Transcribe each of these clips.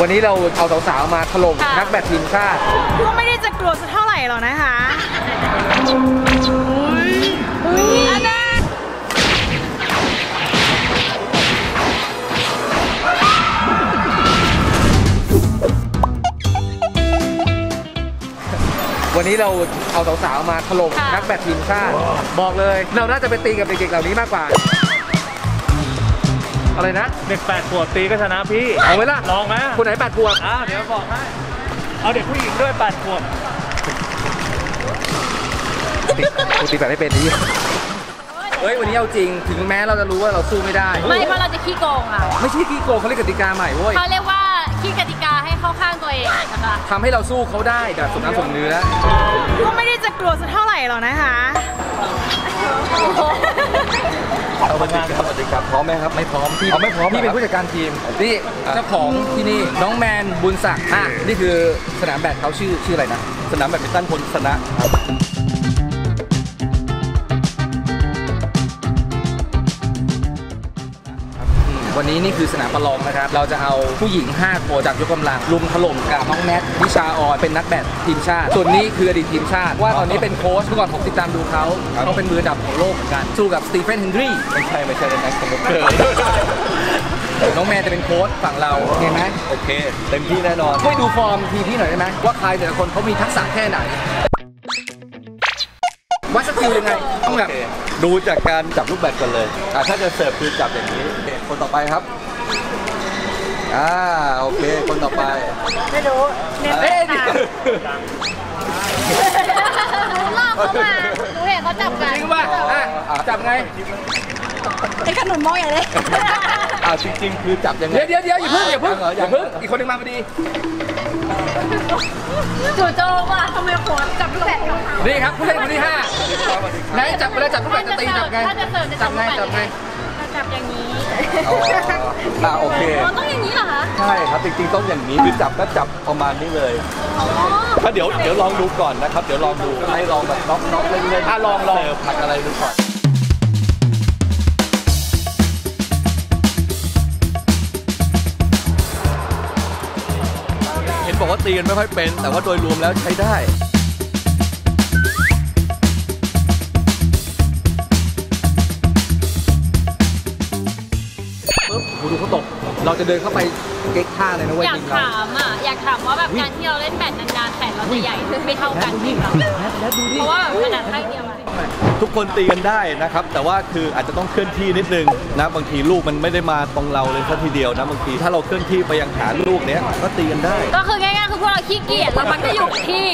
วันนี้เราเอาสาวๆมาถล่มค่ะ นักแบดทีมชาติก็ไม่ได้จะกลัวสักเท่าไหร่หรอกนะคะอันนั้น วันนี้เราเอาสาวๆมาถล่มนักแบดทีมชาติ บอกเลย เราน่าจะไปตีกับเด็กๆเหล่านี้มากกว่า อะไรนะ เด็กแปดขวบตีก็ชนะพี่ เอาไหมล่ะลองไหมคนไหนแปดขวบอ้าวเดี๋ยวบอกให้ เอาเด็กผู้หญิงด้วยแปดขวบติกูตีแบบไม่เป็นนี่เฮ้ยวันนี้เอาจริงถึงแม้เราจะรู้ว่าเราสู้ไม่ได้ ไม่เพราะเราจะขี้โกงอะไม่ใช่ขี้โกงเขาเรียกกติกาใหม่เว้ยเขาเรียกว่าขี้กติกาให้เข้าข้างตัวเองนะคะทำให้เราสู้เขาได้แบบสมน้ำสมเนื้อก็ไม่ได้จะกลัวสักเท่าไหร่หรอกนะคะ เอาปฏิกรรมปฏิกรรมพร้อมไหมครับไม่พร้อมพี่ไม่พร้อมพี่เป็นผู้จัดการทีมนี่เจ้าของที่นี่น้องแมนบุญศักดิ์อะนี่คือสนามแบดเขาชื่อชื่ออะไรนะ สนามแบดมินตันพลสนะ วันนี้นี่คือสนามประลองนะครับ เราจะเอาผู้หญิง 5 คนจากยกกำลังลุมถล่มกับน้องแนทวิชาออนเป็นนักแบดทีมชาติ ส่วนนี้คืออดีตทีมชาติ ว่าตอนนี้เป็นโค้ชเมื่อก่อนผมติดตามดูเขาเขาเป็นมืออันดับของโลกเหมือนกันสู้กับสตีเฟนเฮนดรี้ไม่ใช่ไม่ใช่นักสนุกเกอร์น้องแมนจะเป็นโค้ชฝั่งเราโอเคไหมโอเค เต็มที่แน่นอนช่วยดูฟอร์มทีมพี่หน่อยได้ไหมว่าใครแต่ละคนเขามีทักษะแค่ไหน วัด skill ยังไงต้องแบบโอเคดูจากการจับลูกแบดกันเลยอะถ้าจะเสิร์ฟคือจับอย่างนี้โอเคคนต่อไปครับอ่าโอเคคนต่อไปไม่รู้เน้นเอ้ยค่ะลากเข้ามาหนูเห็นเขาจับกันจริงป่ะอะจับไงไอ้ขนุนมองอย่างเลยอ่าจริงๆคือจับยังไงเดี๋ยวเดี๋ยวเดี๋ยวอย่าเพิ่งอย่าเพิ่งเหรออย่าเพิ่งอีกคนหนึงมาพอดี จู่โจมว่ะทำไมโหดจับลูกแบดกับเขานี่ครับผู้เล่นคนที่ห้าไหนจับเวลาจับลูกแบดจะตีจับไงถ้าจะเสิร์ฟจะจับไงลูกแบจับไงจะจับอย่างนี้อ๋ออ่าโอเค อ๋อต้องอย่างนี้เหรอคะ ใช่ครับจริงๆต้องอย่างนี้คือจับก็จับประมาณนี้เลยอ๋อถ้าเดี๋ยวเดี๋ยวลองดูก่อนนะครับ เดี๋ยวลองดูให้ลองแบบน็อกน็อกเล่นๆอะลองลองเสิร์ฟผักอะไรดูก่อน ตีกันไม่ค่อยเป็น แต่ว่าโดยรวมแล้วใช้ได้ปุ๊บโหดูเขาตก เราจะเดินเข้าไปเก๊กท่าเลยนะเว้ยอยากทีมเรา ถามอะ อยากถามว่าแบบการที่เราเล่นแบดนานๆแขนเราจะใหญ่ไม่เท่ากันจริงเหรอเพราะว่าแบบขนาดข้างเดียวอะทุกคนตีกันได้นะครับ แต่ว่าคืออาจจะต้องเคลื่อนที่นิดนึงนะบางทีลูกมันไม่ได้มาตรงเราเลยสัทีเดียวนะบางทีถ้าเราเคลื่อนที่ไปยังหาลูกเนี้ยก็ตีกันได้ ก็คือง่ายๆคือพวกเราขี้เกียจเรามักจะอยู่กับที่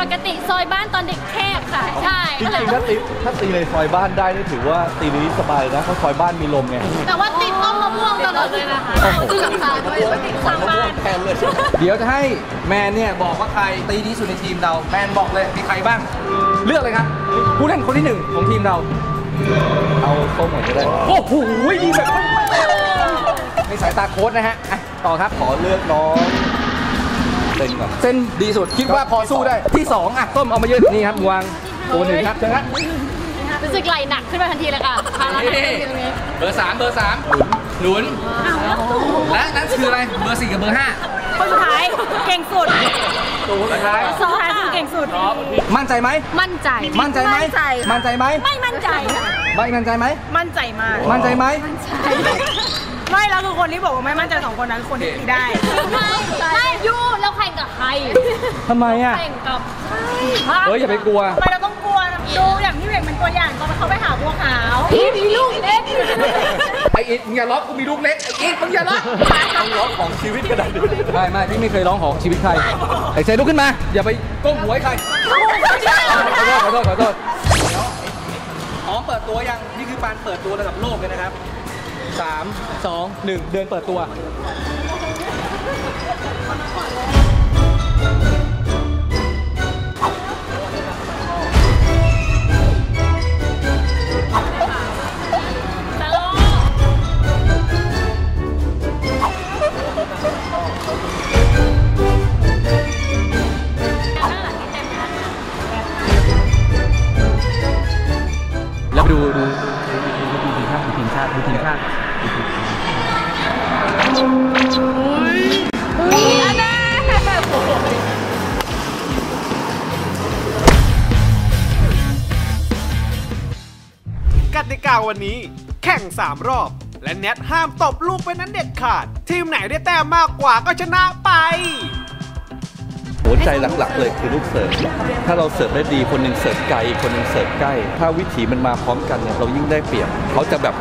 ปกติซอยบ้านตอนเด็กแคบค่ะ ใช่จก็เลยริงๆต้อถ้างตีถ้าตีในซอยบ้านได้นี่ถือว่าตีนี้สบายนะเพราะซอยบ้านมีลมไงแต่ว่าติดต้นมะม่ วงตลอดเลยนะคะคือสำคัญด้วยว่าติดข้างบ้านแทนเลยเดี๋ยวจะให้แมนเนี่ยบอกว่าใครตีดีสุดในทีมเรา แมนบอกเลยมีใครบ้าง เลือกเลยครับ ผู้เล่นคนที่หนึ่งของทีมเรา เอาส้มหน่อยก็ได้ โอ้โหดีแบบในสายตาโค้ชนะฮะอะต่อครับ ขอเลือกน้องเต็นก่อนเส้นดีสุดคิดว่าพอสู้ได้ที่สองอะต้มเอามาเยอะนี่ครับวางตัวหนึ่งครับเชิญครับรู้สึกไหล่หนักขึ้นมาทันทีเลยค่ะภาระหนักนี่ขึ้นตรงนี้เบอร์สามเบอร์สาม หนุนและนั่นคืออะไร เบอร์สี่กับเบอร์ห้าคนสุดท้ายเก่งสุดตัวสุดท้ายสุดท้ายคือเก่งสุด มั่นใจไหม มั่นใจ มั่นใจไหม มั่นใจค่ะมั่นใจไหม ไม่มั่นใจค่ะไม่มั่นใจไหม มั่นใจมาก มั่นใจไหมไม่แล้วคือคนที่บอกว่าไม่มั่นใจสองคนนั้นคือคนที่ตีได้ไม่ไม่ยูเราแข่งกับใครทำไมอะแข่งกับเอ้ยอย่าไปกลัวทำไมเราต้องกลัวดูอย่างพี่เวกเป็น ตัวอย่างตอนเขาไปหาบัวขาวพี่มีลูกเล็กไอ้อิดมึงอย่าล็อกกูมีลูกเล็กไอ้อิดมึงอย่าล็อกต้องล็อกของชีวิตก็ได้ด้วยไม่ไม่พี่ไม่เคยร้องของชีวิตใครไอ้เซลุกขึ้นมา อย่าไปก้มหัวให้ใครขอโทษขอโทษขอโทษพร้อมเปิดตัวยังนี่คือการเปิดตัวระดับโลกเลยนะครับสามสองหนึ่งเดินเปิดตัว ดูทีมชาติอัติกาวันนี้ แข่ง 3 รอบ และแนทห้ามตบลูกไปนนั้นเด็ดขาด ทีมไหนได้แต้มมากกว่าก็ชนะไป หัวใจหลักๆ เลยคือลูกเสิร์ฟถ้าเราเสิร์ฟได้ดีคนหนึ่งเสิร์ฟไกลคนหนึ่งเสิร์ฟใกล้ ถ้าวิถีมันมาพร้อมกันเนี่ยเรายิ่งได้เปรียบเขาจะแบบ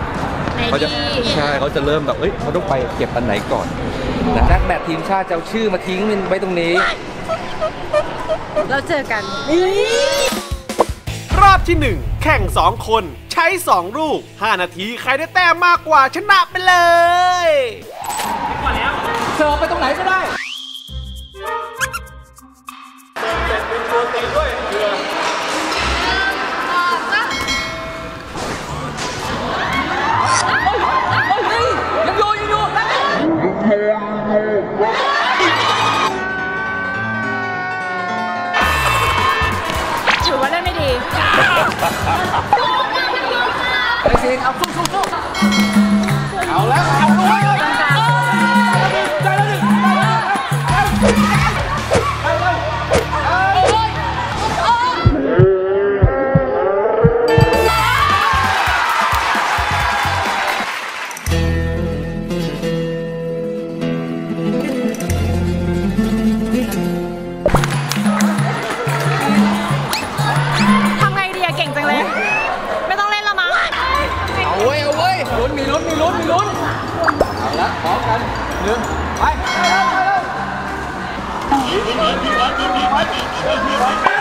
เขาจะดีใช่เขาจะเริ่มแบบเอ้ยเขาต้องไปเก็บอันไหนก่อนนะนักแบดทีมชาติจะเอาชื่อมาทิ้งมันไว้ตรงนี้ เราเจอกันรอบที่ 1 แข่ง 2 คนใช้ 2 ลูก 5 นาทีใครได้แต้มมากกว่าชนะไปเลย เสิร์ฟไปตรงไหนก็ได้ ไอ้เซนเอาสู้สู้สู้เอาแล้วเอาด้ว มีลุ้นมีลุ้นมีลุ้นเอาละพร้อมกันหนึ่งไปไปแล้วไปแล้ว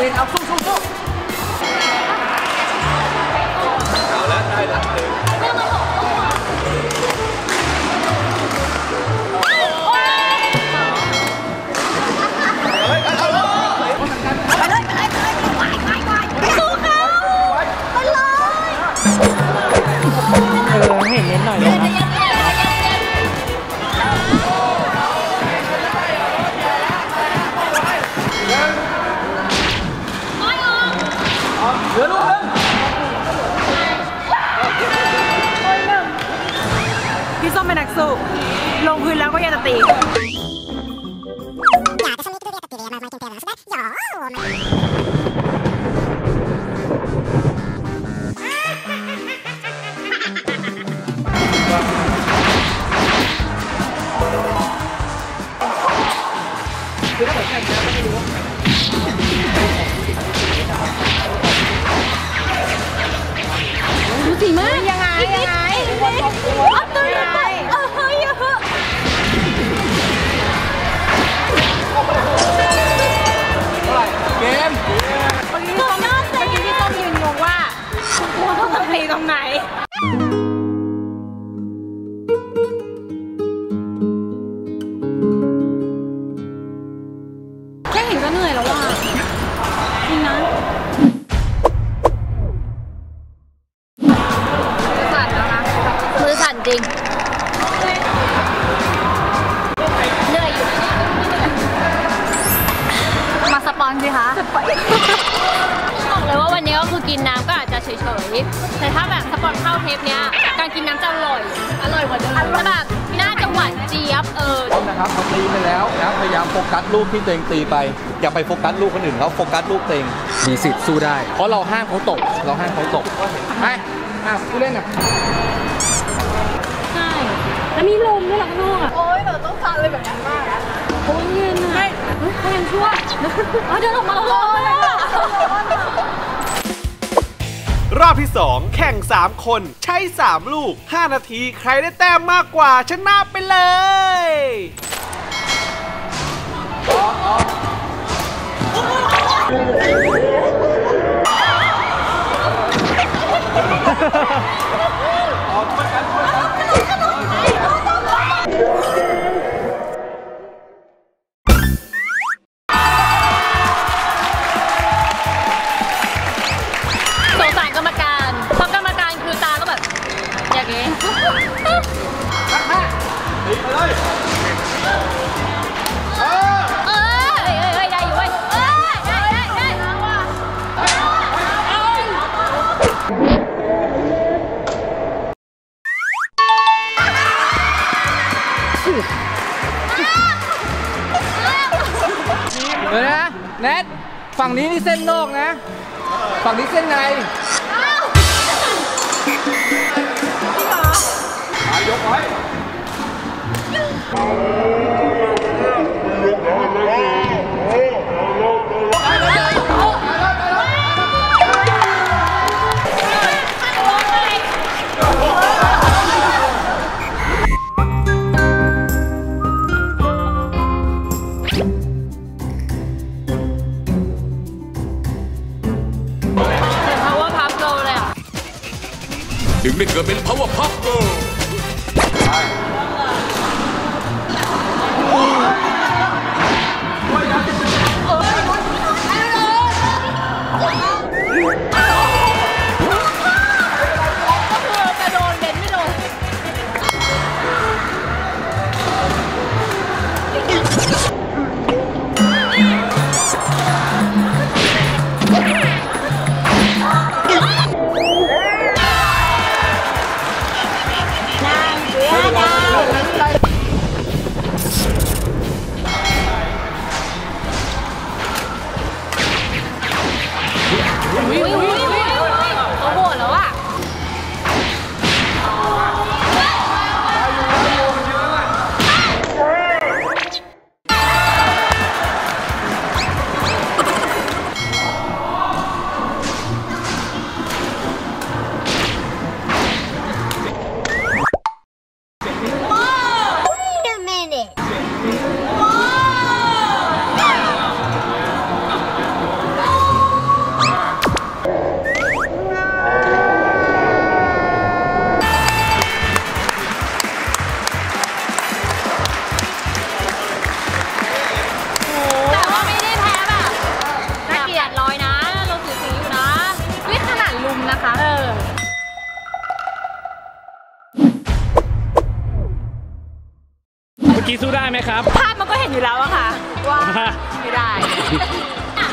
ไส้มเป็นนักสู้ ลงพื้นแล้วก็ยังจะตี ริงเหนื่อยอยู่มาสปอนสิคะบอกเลยว่าวันนี้ก็คือกินน้ำก็อาจจะเฉยๆ แต่ถ้าแบบสปอนเข้าเทปเนี้ยการกินน้ำจะอร่อย อร่อยกว่าเดิมแล้วแบบน่าจะหวานเจี๊ยบเออนะครับเขาตีไปแล้วนะพยายามโฟกัสลูกที่ตัวเองตีไป อย่าไปโฟกัสลูกคนอื่นเขาโฟกัสลูกตัวเองมีสิทธิ์สู้ได้ เพราะเราห้ามเขาตก เราห้ามเขาตกไปอะผู้เล่นอะใช่แล้ว มีลมด้วยหลังนอกอะโอ้ยเราต้องการเลยแบบนั้นมากโอ้ยเย็นอะเฮ้ยเขายังชั่วเอาเดินออกมาแล้วร้อนอะรอบที่ 2 แข่ง 3 คนใช้ 3 ลูก 5 นาทีใครได้แต้มมากกว่า ชนะไปเลย แนทฝั่งนี้นี่เส้นนอกนะ ฝั่งนี้เส้นในยกไว้ ถึงได้เกิดเป็น power puff girl ได้ไหมครับ ภาพมันก็เห็นอยู่แล้วอะค่ะ ว่าไม่ได้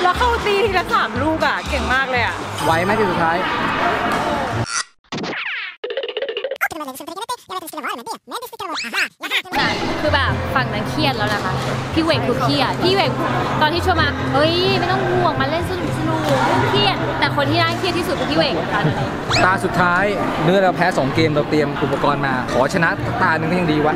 แล้วเข้าตีทีละสามลูกอะเก่งมากเลยอะไหวไหมที่สุดท้ายคือแบบฝั่งนั้นเครียดแล้วนะคะ พี่เวกคือเครียด พี่เวกตอนที่ชวนมาเฮ้ยไม่ต้องห่วงมาเล่นสนุกสนุกไม่ต้องเครียด แต่คนที่น่าเครียดที่สุดคือพี่เวกนะคะตอนนี้ตาสุดท้ายเนื้อเราแพ้2เกมเราเตรียมอุปกรณ์มา ขอชนะตาหนึ่งก็ยังดีวะ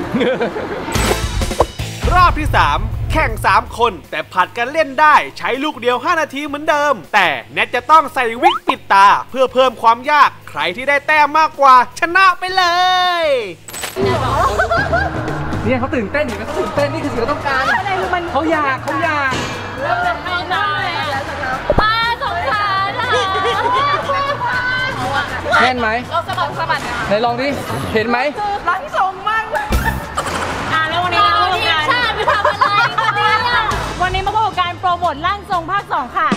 รอบที่ 3 แข่ง 3 คน แต่ผัดกันเล่นได้ใช้ลูกเดียว 5 นาทีเหมือนเดิม แต่แนทจะต้องใส่วิกปิดตาเพื่อเพิ่มความยาก ใครที่ได้แต้มมากกว่า ชนะไปเลย เนี่ยเขาตื่นเต้นอยู่นะเขาตื่นเต้นนี่คือสิ่งที่เขาต้องการเขาอยากเขาอยากเริ่มเลยไม่ได้อะป้าสงสารอะแน่นไหมเราสะบัดสะบัดกันไหนลองดิเห็นไหมรังทรง นร่างทรงภาคสองค่ะ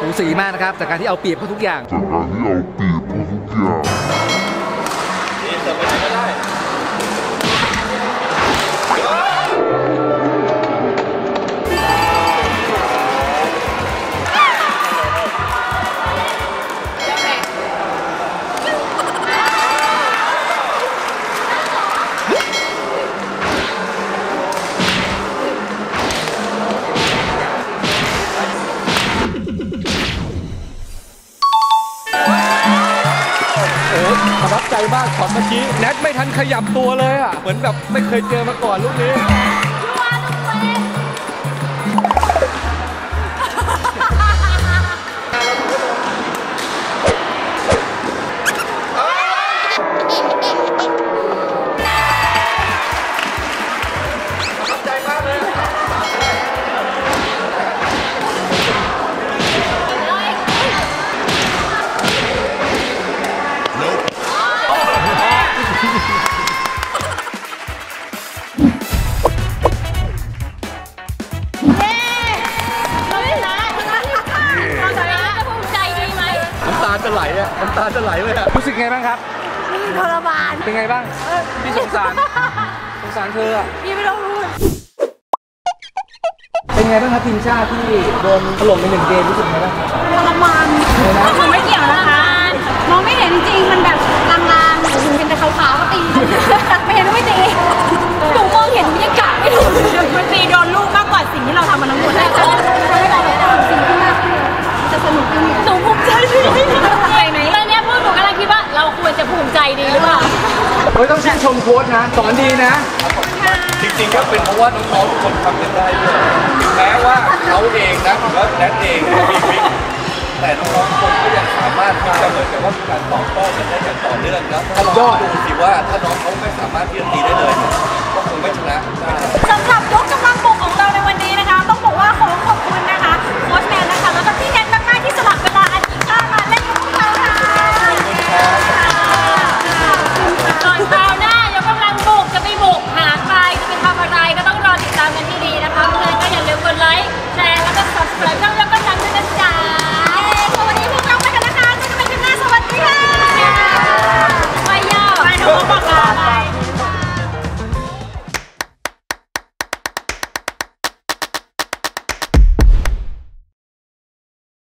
สูสีมากนะครับ จากการที่เอาเปรียบเขาทุกอย่างเรับใจมากของเมื่อกี้แนทไม่ทันขยับตัวเลยอะเหมือนแบบไม่เคยเจอมาก่อนลูกนี้ ตาจะไหลเลยอะรู้สึกไงบ้างครับทรมาน เป็นไงบ้างพี่สงสาร สงสารเธออะพี่ไม่ต้องพูดเป็นไงบ้างครับทีมชาติที่โดนถล่มไปหนึ่งเกมรู้สึกไงบ้างครับทรมานมันไม่เกี่ยวนะคะ มองไม่เห็นจริงๆมันแบบ สอนดีนะจริงๆก็เป็นเพราะว่าน้องๆทุกคนทำกันได้ด้วยแม้ว่าเขาเองนะแล้วแนทเองมีวิกแต่น้องๆทุกคนก็ยังสามารถที่จะเหมือนกับว่ามีการตอบโต้กันได้อย่างต่อเนื่องนะถ้าเรายองดูสิว่าถ้าน้องเขาไม่สามารถที่จะตีได้เลย